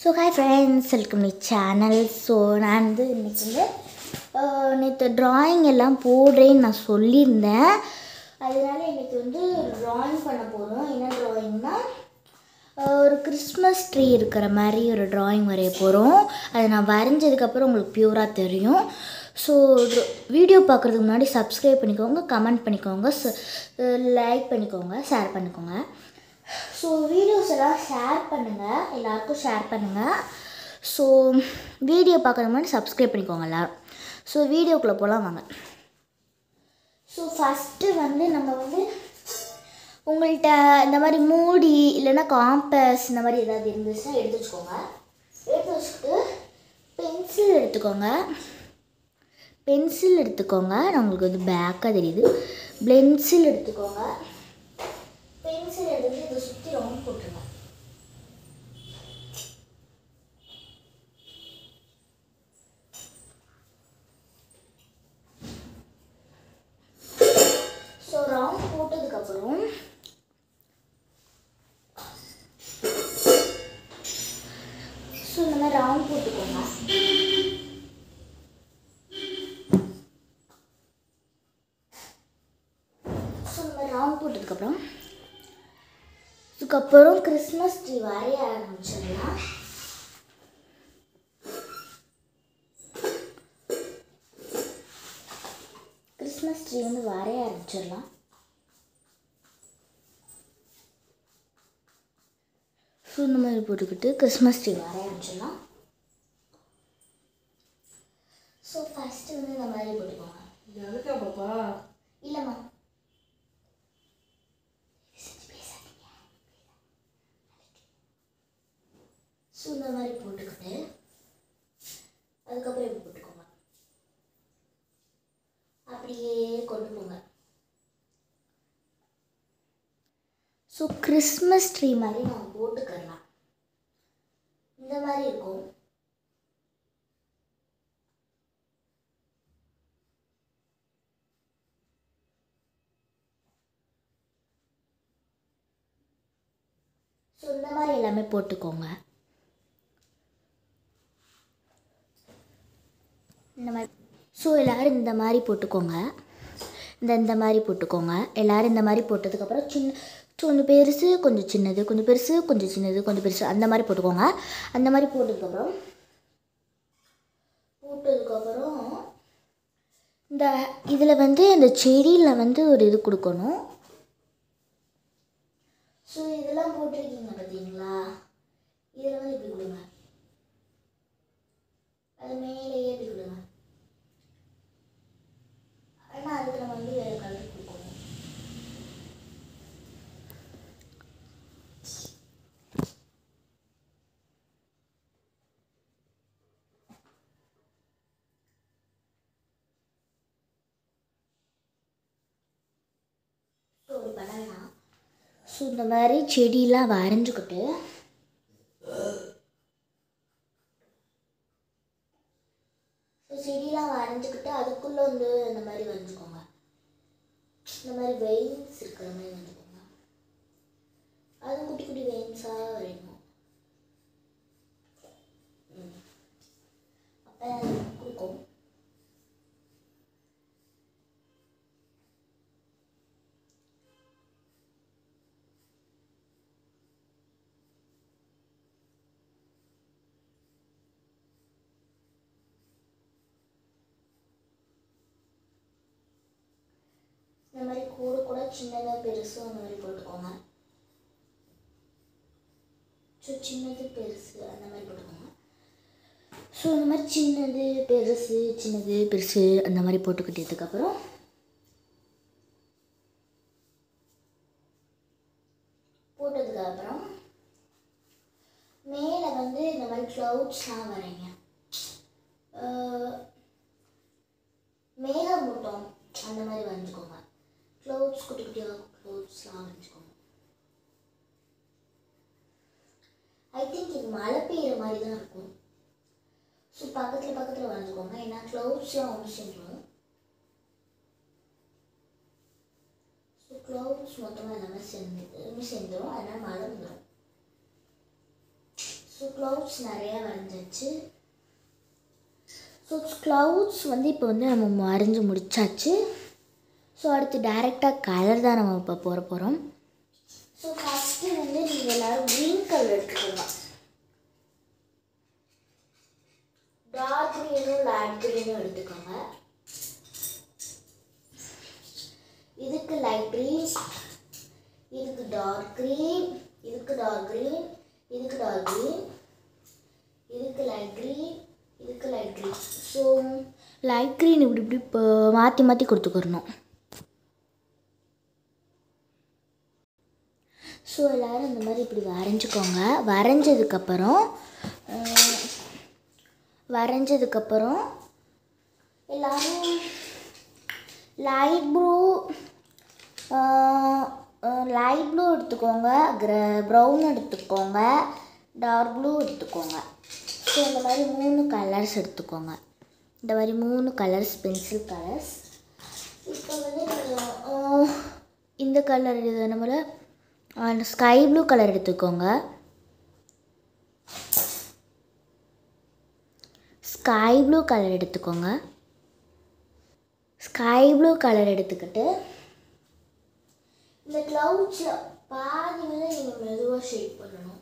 So hi friends welcome my channel so நான் வந்து இன்றைக்கி வந்து நேற்று ட்ராயிங் எல்லாம் போடுறேன்னு நான் சொல்லியிருந்தேன். அதனால இன்றைக்கி வந்து ட்ராயிங் பண்ண போகிறோம் என்ன ட்ராயிங்னா ஒரு கிறிஸ்மஸ் ட்ரீ இருக்கிற மாதிரி ஒரு ட்ராயிங் வரைய போகிறோம் அதை நான் வரைஞ்சதுக்கப்புறம் உங்களுக்கு பியூராக தெரியும். ஸோ வீடியோ பார்க்குறதுக்கு முன்னாடி சப்ஸ்கிரைப் பண்ணிக்கோங்க கமெண்ட் பண்ணிக்கோங்க லைக் பண்ணிக்கோங்க ஷேர் பண்ணிக்கோங்க. ஸோ வீடியோஸ் எல்லாம் ஷேர் பண்ணுங்கள் எல்லாருக்கும் ஷேர் பண்ணுங்கள் ஸோ வீடியோ பார்க்குற மாதிரி சப்ஸ்கிரைப் பண்ணிக்கோங்க எல்லோரும். ஸோ வீடியோக்குள்ளே போகலாம் வாங்க. ஸோ ஃபஸ்ட்டு வந்து நம்ம வந்து உங்கள்கிட்ட இந்த மாதிரி மூடி இல்லைன்னா காம்பஸ் இந்த மாதிரி ஏதாவது இருந்துச்சுன்னா எடுத்து வச்சுக்கோங்க எடுத்து வச்சுட்டு பென்சில் எடுத்துக்கோங்க. பென்சில் எடுத்துக்கோங்க. நான் உங்களுக்கு வந்து பேக்காக தெரியுது. பென்சில் எடுத்துக்கோங்க பென்சில் எடுத்து இதை சுற்றி ரவுண்ட் போட்டுருங்க ஸோ ரவுண்ட் போட்டதுக்கப்புறம் ஸோ இந்த மாதிரி ரவுண்ட் போட்டுக்கோங்க ஸோ இந்த மாதிரி ரவுண்ட் போட்டதுக்கப்புறம் இதுக்கப்புறம் கிறிஸ்மஸ் ட்ரீ வரைய ஆரம்பிச்சிடலாம். கிறிஸ்மஸ் ட்ரீ வந்து வரைய ஆரம்பிச்சிடலாம். ஸோ இந்த மாதிரி போட்டுக்கிட்டு கிறிஸ்மஸ் ட்ரீ வரைய ஆரம்பிச்சிடலாம் ஸோ ஃபஸ்ட்டு வந்து இந்த மாதிரி போட்டுக்கோங்க எதுக்கா பாப்பா இல்லைம்மா ஸோ இந்த மாதிரி போட்டுக்கிட்டு அதுக்கப்புறம் இப்படி போட்டுக்கோங்க அப்படியே கொண்டு போங்க ஸோ கிறிஸ்மஸ் ட்ரீ மாதிரி நம்ம போட்டுக்கலாம் இந்த மாதிரி இருக்கும். ஸோ இந்த மாதிரி எல்லாமே போட்டுக்கோங்க. இந்த மாதிரி ஸோ எல்லோரும் இந்த மாதிரி போட்டுக்கோங்க. இந்த இந்த மாதிரி போட்டுக்கோங்க. எல்லோரும் இந்த மாதிரி போட்டதுக்கப்புறம் சின்ன ஸோ கொஞ்சம் பெருசு கொஞ்சம் சின்னது கொஞ்சம் பெருசு கொஞ்சம் சின்னது கொஞ்சம் பெருசு. அந்த மாதிரி போட்டுக்கோங்க. அந்த மாதிரி போட்டதுக்கப்புறம் போட்டதுக்கப்புறம் இந்த இதில் வந்து இந்த செடியில் வந்து ஒரு இது கொடுக்கணும். ஸோ இதெல்லாம் போட்டிருக்கீங்க பார்த்தீங்களா? இதில் வந்து இப்படி கொடுங்க அது மேலேயே இப்படி கொடுங்க ஆனால் அதுக்கு நம்ம வந்து வேறு கலர் கொடுக்கணும் ஸோ இப்படி பண்ணலாம் ஸோ இந்த மாதிரி செடியெலாம் வரைஞ்சிக்கிட்டு ஸோ செடியெலாம் வரைஞ்சிக்கிட்டு அதுக்குள்ளே வந்து இந்த மாதிரி வரைஞ்சிக்கோங்க. இந்த மாதிரி வெயில்ஸ் இருக்கிற மாதிரி வந்து அது குட்டி குட்டி வெயின்ஸாக வரையணும் ம். அப்போ கொடுக்கும் இந்த மாதிரி கூட கூட சின்னதாக பெருசு அந்த மாதிரி போட்டுக்கோங்க ஸோ சின்னது பெருசு அந்த மாதிரி போட்டுக்கோங்க ஸோ இந்த மாதிரி சின்னது பெருசு சின்னது பெருசு அந்த மாதிரி போட்டுக்கிட்டதுக்கப்புறம் போட்டதுக்கப்புறம் மேலே வந்து இந்த மாதிரி க்ளவுட்ஸ்லாம் வரைங்க அஹ் மேகமூட்டம் அந்த மாதிரி வரைஞ்சிக்கோங்க க்ளவுட்ஸ் குட்டி குட்டியாக க்ளவுட்ஸ்லாம் ஐ திங்க் இது மழை பெய்கிற மாதிரி தான் இருக்கும் ஸோ பக்கத்தில் பக்கத்தில் வரைஞ்சிக்கோங்க ஏன்னா க்ளவுட்ஸ்லாம் ஒன்று செஞ்சிடும் ஸோ க்ளவுட்ஸ் மொத்தமாக எல்லாமே சேர்ந்து எல்லாமே சேர்ந்துடும் அதனால் மழை வந்துடும் ஸோ க்ளவுட்ஸ் நிறையா வரைஞ்சாச்சு ஸோ க்ளவுட்ஸ் வந்து இப்போ வந்து நம்ம வரைஞ்சி முடிச்சாச்சு ஸோ அடுத்து டைரெக்டாக கலர் தான் நம்ம இப்போ போகிற போகிறோம் ஸோ ஃபஸ்ட்டு வந்து நீங்கள் எல்லோரும் க்ரீன் கலர் எடுத்துக்கோங்க. டார்க் க்ரீனும் லைட் க்ரீனும் எடுத்துக்கோங்க. இதுக்கு லைட் க்ரீன் இதுக்கு டார்க் க்ரீன் இதுக்கு டார்க் க்ரீன் இதுக்கு டார்க் க்ரீன் இதுக்கு லைட் க்ரீன் இதுக்கு light green so light green இப்படி இப்படி இப்போ மாற்றி மாற்றி கொடுத்துக்கிறணும். ஸோ எல்லோரும் இந்த மாதிரி இப்படி வரைஞ்சிக்கோங்க. வரைஞ்சதுக்கப்புறம் வரைஞ்சதுக்கப்புறம் எல்லோரும் லைட் ப்ளூ லைட் ப்ளூ எடுத்துக்கோங்க. க்ர ப்ரௌன் எடுத்துக்கோங்க. டார்க் ப்ளூ எடுத்துக்கோங்க. ஸோ இந்த மாதிரி மூணு கலர்ஸ் எடுத்துக்கோங்க. இந்த மாதிரி மூணு கலர்ஸ் பென்சில் கலர்ஸ் இப்போ வந்து இந்த கலர் இது ஸ்கை ப்ளூ கலர் எடுத்துக்கோங்க. ஸ்கை ப்ளூ கலர் எடுத்துக்கோங்க. ஸ்கை ப்ளூ கலர் எடுத்துக்கிட்டு இந்த க்ளவுட்ஸில் பாதி வந்து நீங்கள் மெதுவாக ஷேக் பண்ணணும்.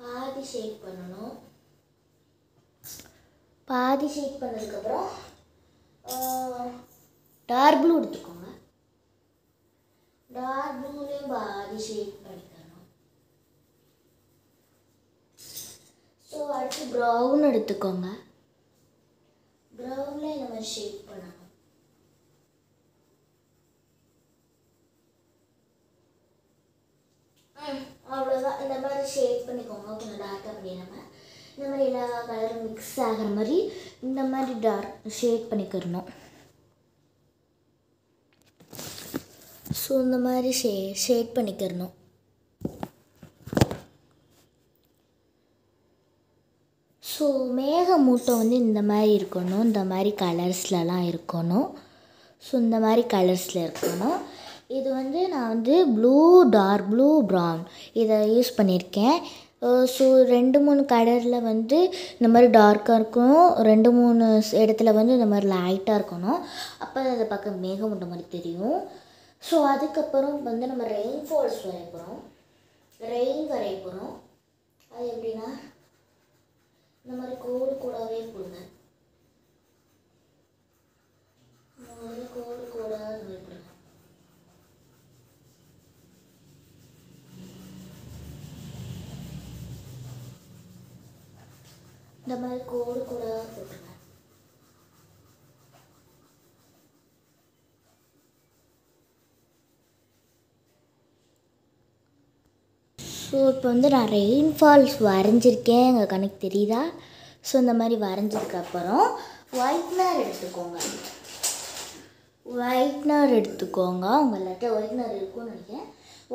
பாதி ஷேக் பண்ணணும். பாதி ஷேக் பண்ணதுக்கப்புறம் டார்க் ப்ளூ எடுத்துக்கோங்க. டார்க் ப்ளூலேயும் பாதி ஷேட் ஸோ அடுத்து ப்ரௌன் எடுத்துக்கோங்க ப்ரௌனில் இந்த மாதிரி ஷேட் பண்ணணும் அவ்வளோதான் இந்த மாதிரி ஷேட் பண்ணிக்கோங்க கொஞ்சம் டார்க்காக பண்ணிடாம இந்த மாதிரி எல்லா கலரும் மிக்ஸ் ஆகிற மாதிரி இந்த மாதிரி டார்க் ஷேட் பண்ணிக்கிறணும் ஸோ இந்த மாதிரி ஷே ஷேட் பண்ணிக்கிறணும். ஸோ மேகமூட்டம் வந்து இந்த மாதிரி இருக்கணும். இந்த மாதிரி கலர்ஸ்லலாம் இருக்கணும். ஸோ இந்த மாதிரி கலர்ஸில் இருக்கணும். இது வந்து நான் வந்து ப்ளூ டார்க் ப்ளூ ப்ரௌன் இதை யூஸ் பண்ணியிருக்கேன். ஸோ ரெண்டு மூணு கலரில் வந்து இந்த மாதிரி டார்க்காக இருக்கணும். ரெண்டு மூணு இடத்துல வந்து இந்த மாதிரி லைட்டாக இருக்கணும். அப்போ அதை பார்க்க மேகமூட்டம் மாதிரி தெரியும். ஸோ அதுக்கப்புறம் வந்து நம்ம ரெயின் ஃபால்ஸ் வரைய போகிறோம் ரெயின் வரைய போகிறோம் அது எப்படின்னா இந்த மாதிரி கோடு கூடாவே போடுங்க. இந்த மாதிரி கோடு கூடாக இந்த மாதிரி கோடு கூடாக போட்டுருங்க. ஸோ இப்போ வந்து நான் ரெயின் ஃபால்ஸ் வரைஞ்சிருக்கேன் எங்கள் கணக்கு தெரியுதா? ஸோ இந்த மாதிரி வரைஞ்சதுக்கப்புறம் ஒயிட்னர் எடுத்துக்கோங்க. ஒயிட்னர் எடுத்துக்கோங்க. உங்கள்கிட்ட ஒயிட்னர் இருக்கும்னு நினைக்கிறேன்.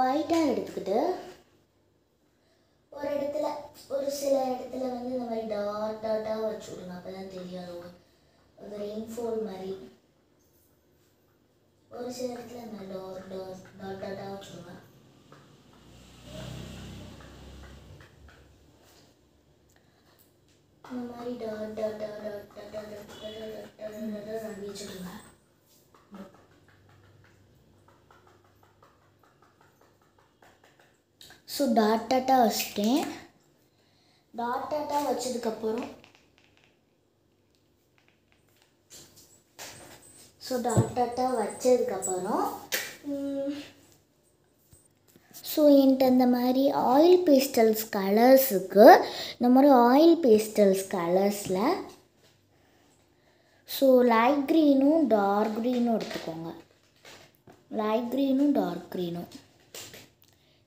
ஒயிட்னர் எடுத்துக்கிட்டு ஒரு இடத்துல ஒரு சில இடத்துல வந்து இந்த மாதிரி டாட் டாட்டாக வச்சு விடுங்க. அப்போ தான் தெரியாது அது ரெயின்ஃபால் மாதிரி. ஒரு சில இடத்துல இந்த டாட் டாட் டாட் டாட்டாக வச்சுடுங்க இந்த மாதிரி dot dot dot dot dot dot dot dot dot dot dot அப்படி ஸோ டாட் டாட்டாக வச்சுட்டேன் டாட் டாட்டாக வச்சதுக்கப்புறம் ஸோ டாட் டாட்டாக வச்சதுக்கப்புறம் ஸோ என்கிட்ட அந்த மாதிரி ஆயில் பேஸ்டல்ஸ் கலர்ஸுக்கு இந்த மாதிரி ஆயில் பேஸ்டல்ஸ் கலர்ஸில் ஸோ லைட் க்ரீனும் டார்க் க்ரீனும் எடுத்துக்கோங்க. லைட் க்ரீனும் டார்க் க்ரீனும்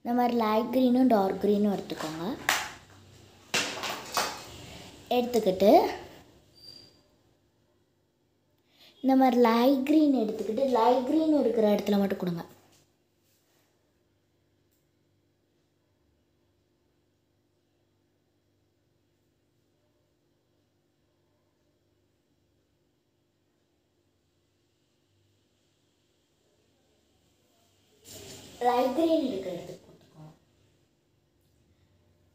இந்த மாதிரி லைட் க்ரீனும் டார்க் க்ரீனும் எடுத்துக்கோங்க. எடுத்துக்கிட்டு இந்த மாதிரி லைட் க்ரீன் எடுத்துக்கிட்டு லைட் க்ரீன் இருக்கிற இடத்துல மட்டும் கொடுங்க. லைட் கிரீன் இருக்கிற இடத்துக்கு கொடுத்துக்கோங்க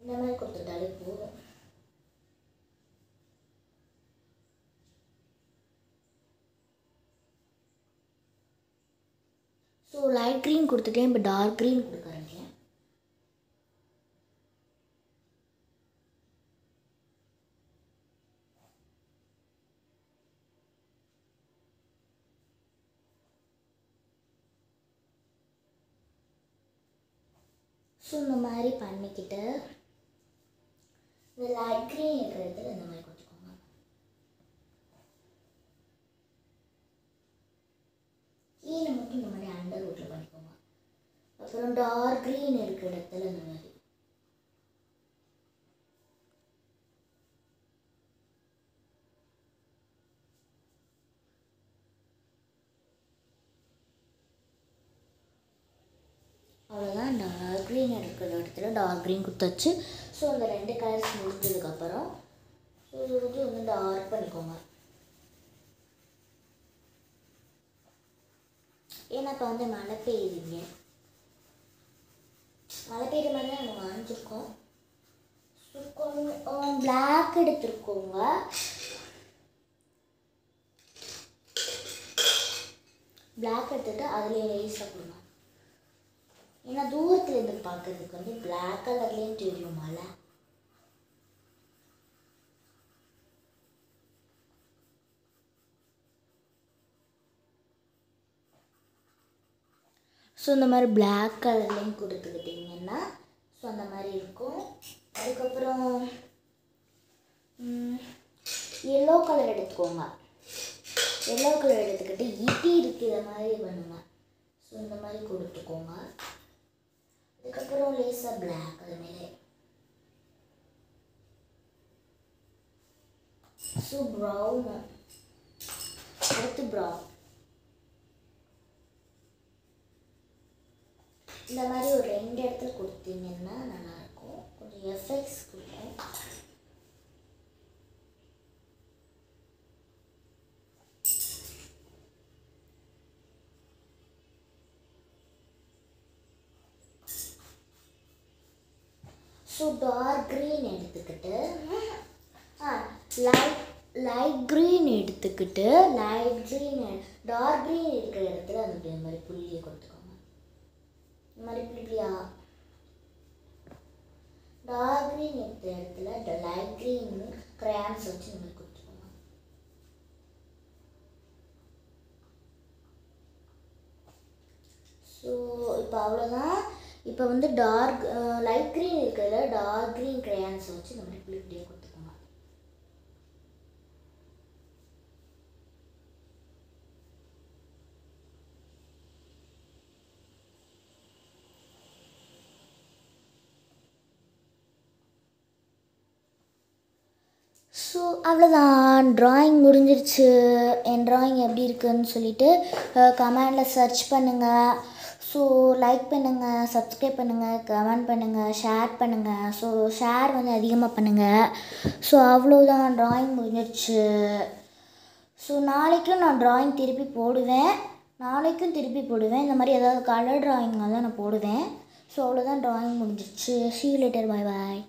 இந்த மாதிரி கொடுத்துட்டாலே போதும். ஸோ லைட் க்ரீன் கொடுத்துட்டேன் இப்போ டார்க் க்ரீன் கொடுக்குறேன். ஸோ இந்த மாதிரி பண்ணிக்கிட்டு இந்த லைட் க்ரீன் இருக்கிற இடத்துல இந்த மாதிரி கொடுத்துக்கோங்க. கீழே மட்டும் இந்த மாதிரி அண்டர் ரூட்டில் பண்ணிக்கோங்க. அப்புறம் டார்க் க்ரீன் இருக்கிற இடத்துல இந்த மாதிரி அவ்வளோதான் டார்க் க்ரீன் இருக்கிற இடத்துல டார்க் க்ரீன் கொடுத்தாச்சு ஸோ அந்த ரெண்டு கலர்ஸ் முடிஞ்சதுக்கப்புறம் ஸோ இது வந்து வந்து டார்க் பண்ணிக்கோங்க. ஏன்னா இப்போ வந்து மழை பெய்யுதுங்க. மழை பெய்யுற மாதிரி தான் நம்ம வாங்கியிருக்கோம் பிளாக் எடுத்துருக்கோங்க. பிளாக் எடுத்துட்டு அதுலேயே லேஸாக கொடுங்க ஏன்னா தூரத்தில் இருந்து பார்க்கறதுக்கு வந்து பிளாக் கலர்லேயும் தெரியும் ஸோ இந்த மாதிரி பிளாக் கலர்லேயும் கொடுத்துக்கிட்டிங்கன்னா ஸோ அந்த மாதிரி இருக்கும். அதுக்கப்புறம் எல்லோ கலர் எடுத்துக்கோங்க. எல்லோ கலர் எடுத்துக்கிட்டு இட்டி இருக்கிற மாதிரி பண்ணுங்க. ஸோ இந்த மாதிரி கொடுத்துக்கோங்க. அதுக்கப்புறம் லேசாக பிளாக் அது மேலே ஸோ ப்ரௌன் அடுத்து ப்ரௌன் இந்த மாதிரி ஒரு ரெண்டு இடத்துல கொடுத்தீங்கன்னா நல்லாயிருக்கும் கொஞ்சம் எஃபெக்ட்ஸ் கொடுக்கும் ஸோ டார்க் க்ரீன் எடுத்துக்கிட்டு ஆ லைட் லைட் க்ரீன் எடுத்துக்கிட்டு லைட் க்ரீன் டார்க் க்ரீன் இருக்கிற இடத்துல அந்த மாதிரி புள்ளியை கொடுத்துக்கோங்க. இந்த மாதிரி புள்ளியா? டார்க் க்ரீன் எடுத்த இடத்துல லைட் க்ரீன் கிரையான்ஸ் வச்சு இந்த மாதிரி கொடுத்துக்கோங்க. ஸோ இப்போ அவ்வளோதான் இப்போ வந்து டார்க் லைட் க்ரீன் இருக்கிறதுல டார்க் க்ரீன் க்ரையான்ஸை வச்சு இந்த மாதிரி புள்ளி கொடுத்துக்கோங்க. ஸோ அவ்வளோதான் ட்ராயிங் முடிஞ்சிருச்சு. என் ட்ராயிங் எப்படி இருக்குன்னு சொல்லிட்டு கமெண்டில் சர்ச் பண்ணுங்கள் ஸோ லைக் பண்ணுங்கள் சப்ஸ்கிரைப் பண்ணுங்கள் கமெண்ட் பண்ணுங்கள் ஷேர் பண்ணுங்கள் ஸோ ஷேர் வந்து அதிகமாக பண்ணுங்கள் ஸோ அவ்வளோதான் ட்ராயிங் முடிஞ்சிருச்சு. ஸோ நாளைக்கும் நான் ட்ராயிங் திருப்பி போடுவேன். நாளைக்கும் திருப்பி போடுவேன். இந்த மாதிரி ஏதாவது கலர் ட்ராயிங்காக தான் நான் போடுவேன். ஸோ அவ்வளோதான் ட்ராயிங் முடிஞ்சிருச்சு. See லெட்டர் பாய் பாய்